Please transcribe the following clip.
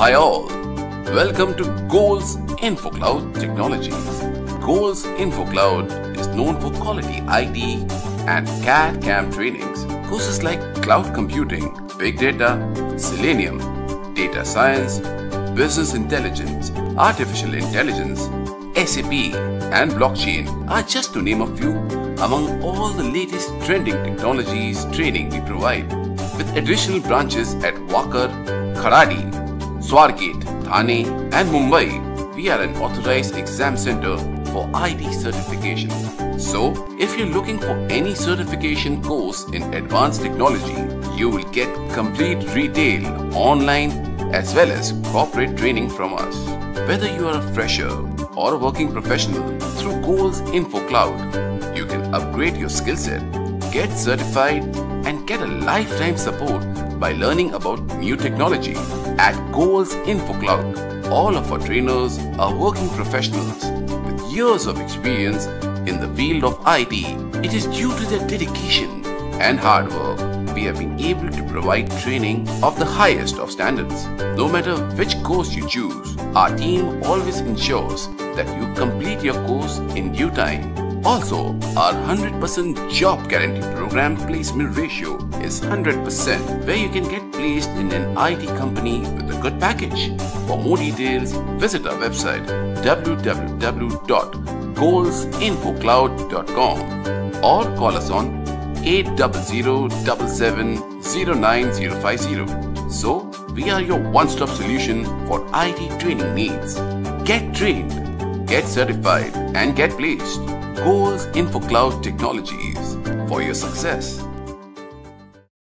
Hi all, welcome to Goals InfoCloud Technologies. Goals InfoCloud is known for quality IT and CAD CAM trainings. Courses like cloud computing, big data, selenium, data science, business intelligence, artificial intelligence, SAP, and blockchain are just to name a few among all the latest trending technologies training we provide. With additional branches at Wakad, Kharadi, Swargate, Thane, and Mumbai, we are an authorized exam center for ID certification. So, if you're looking for any certification course in advanced technology, you will get complete retail, online, as well as corporate training from us. Whether you are a fresher or a working professional, through Goals Info Cloud, you can upgrade your skill set, get certified, and get a lifetime support by learning about new technology. At Goals Info Cloud, all of our trainers are working professionals with years of experience in the field of IT. It is due to their dedication and hard work we have been able to provide training of the highest of standards. No matter which course you choose, our team always ensures that you complete your course in due time. Also, our 100% job guarantee program placement ratio is 100% where you can get placed in an IT company with a good package. For more details, visit our website www.goalsinfocloud.com or call us on 800-77-09050. So, we are your one-stop solution for IT training needs. Get trained, get certified and get placed. Goals Info Cloud Technologies for your success.